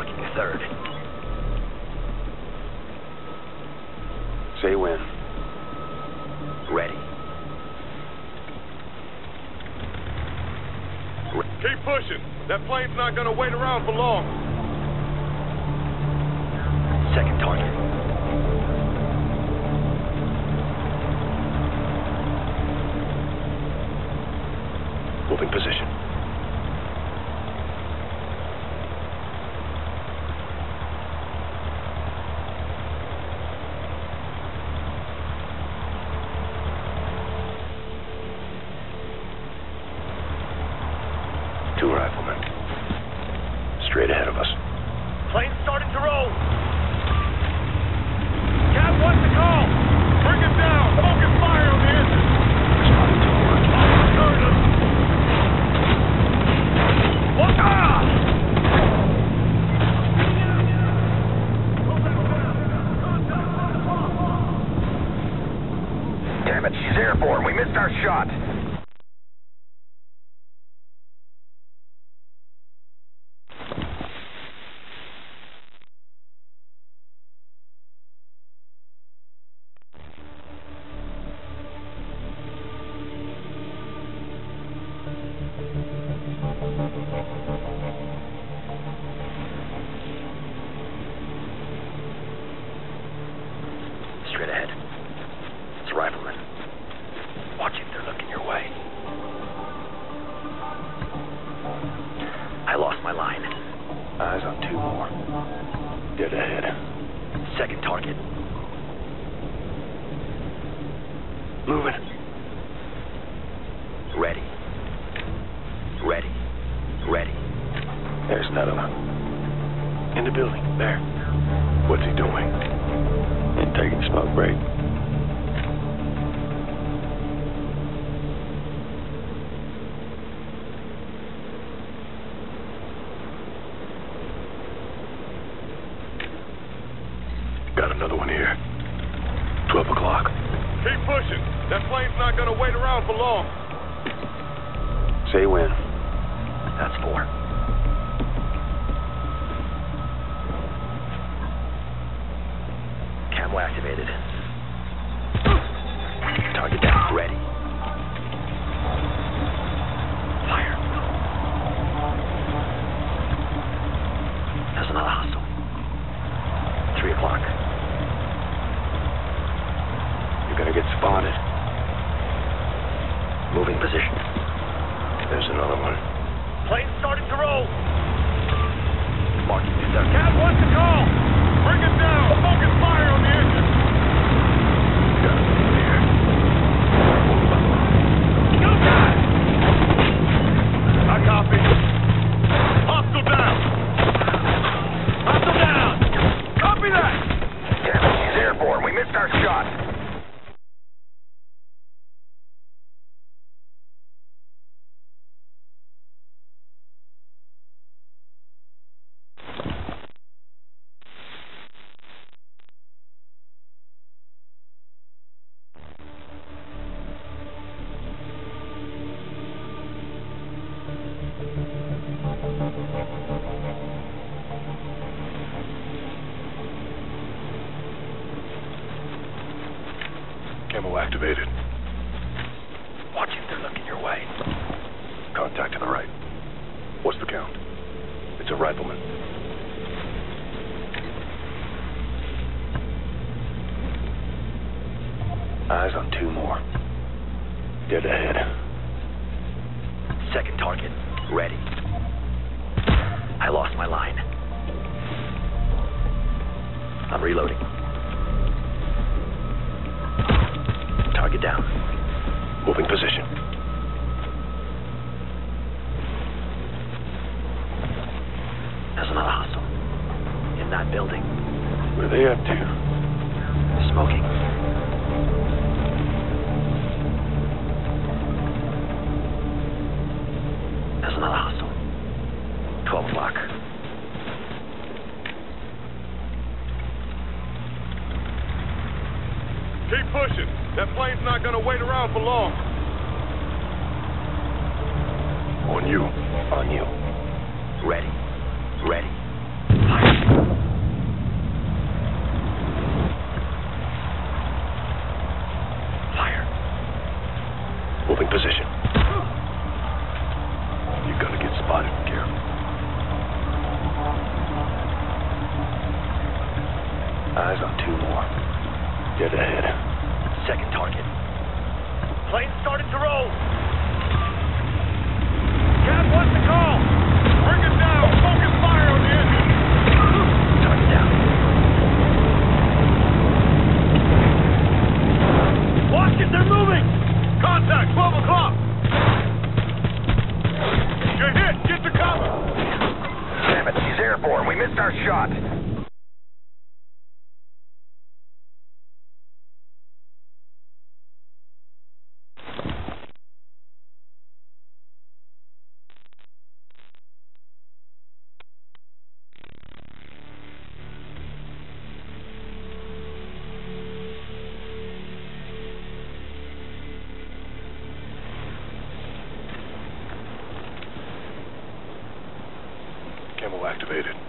Marking third. Say when. Ready. Keep pushing. That plane's not gonna wait around for long. Shot. Got another one here. Twelve o'clock. Keep pushing. That plane's not gonna wait around for long. Say when. That's four. Camo activated. Watch if they're looking your way. Contact to the right. What's the count? It's a rifleman. Eyes on two more. Dead ahead. Second target. Ready. I lost my line. I'm reloading. Target down. Moving position. There's another hostile. In that building. Where are they up to? Smoking. You. On you. Ready. Ready. activated.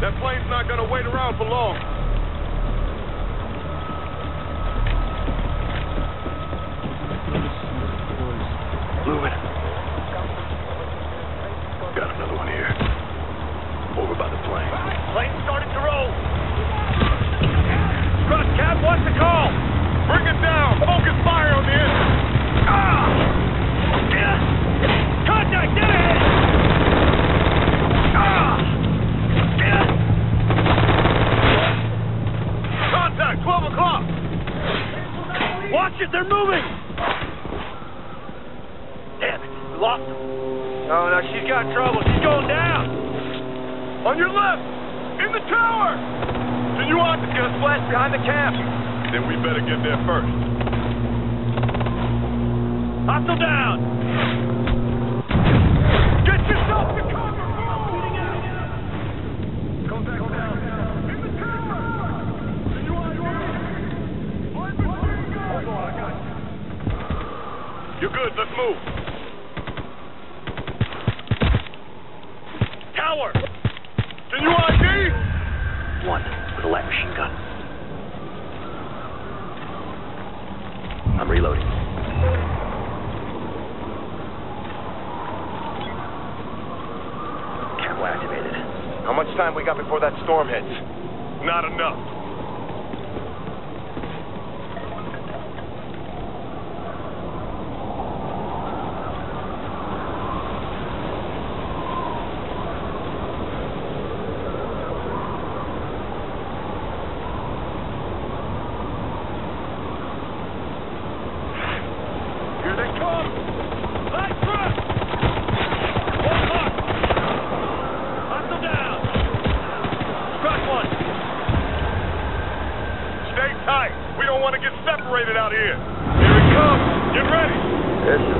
That plane's not going to wait around for long. They're moving! Damn it. We lost them. Oh, no, she's got trouble. She's going down. On your left! In the tower! Then you want to get splash behind the camp. Then we better get there first. Hostile down! Get yourself move. Tower! Can you ID? One with a light machine gun. I'm reloading. Camo activated. How much time we got before that storm hits?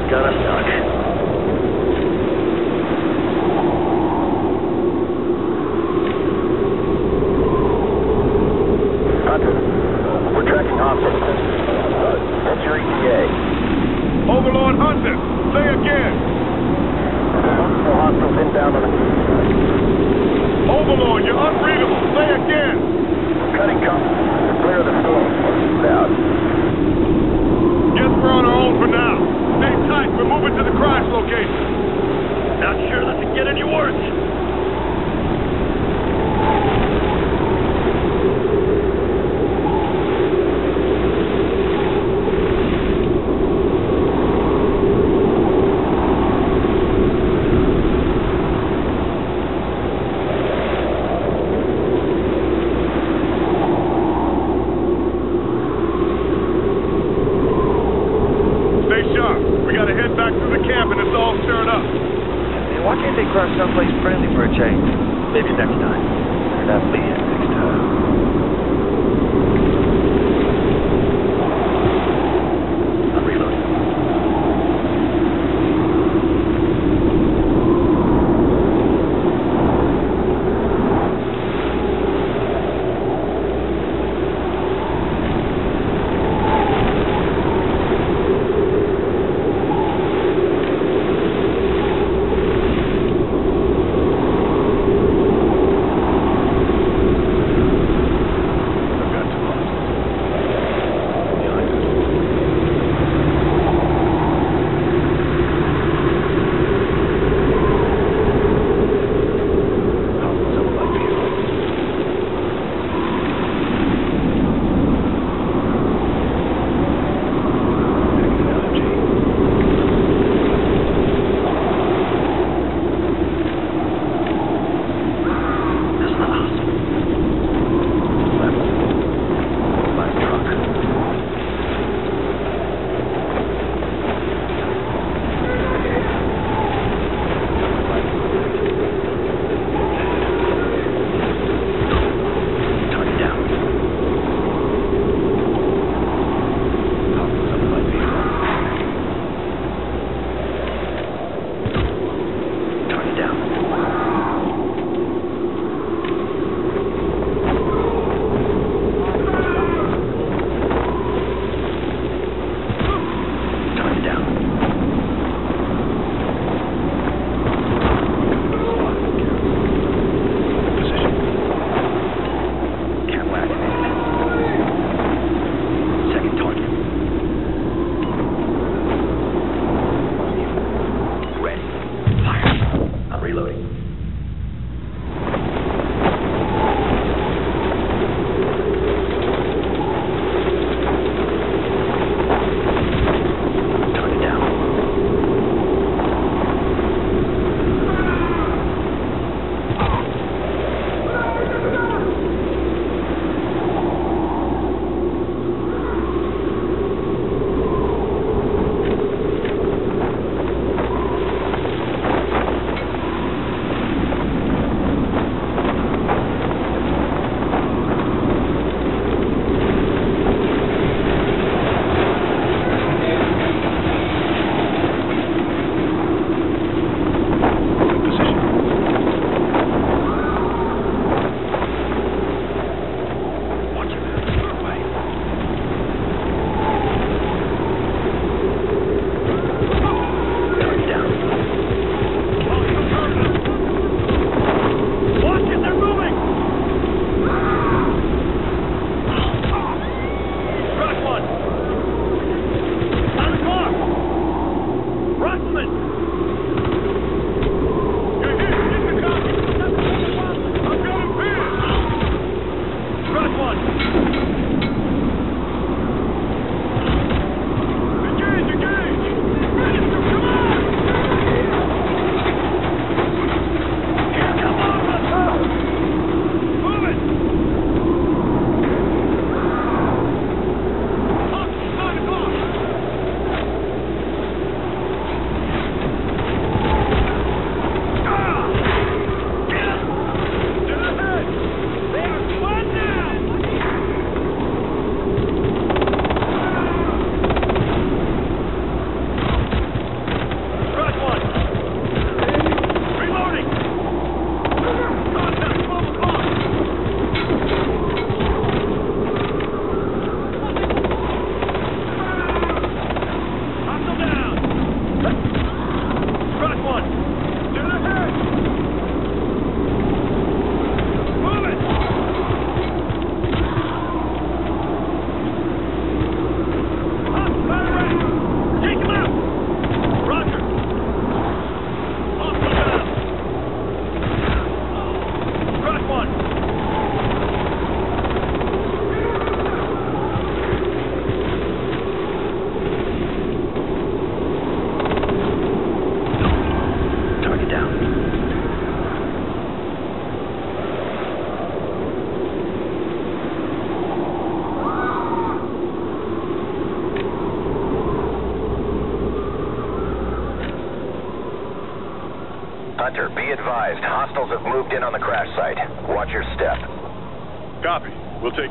Got a duck.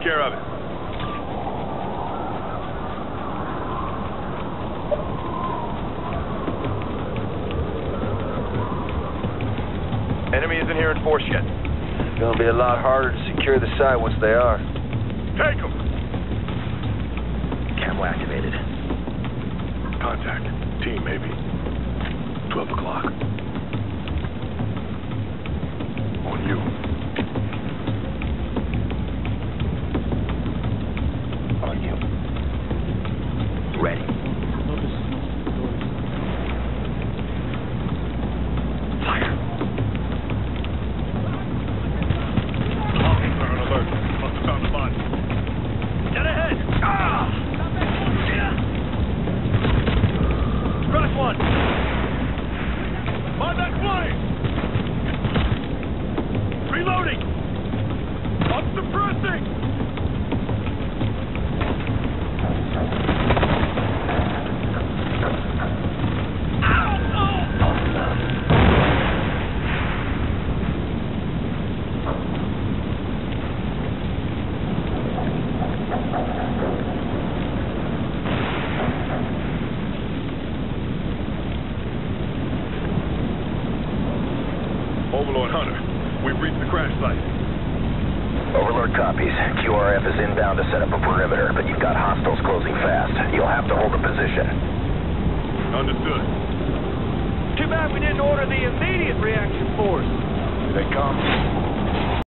care of it. Enemy isn't here in force yet. It's gonna be a lot harder to secure the site once they are. Take them! Camo activated. Contact. Team, maybe. 12 o'clock.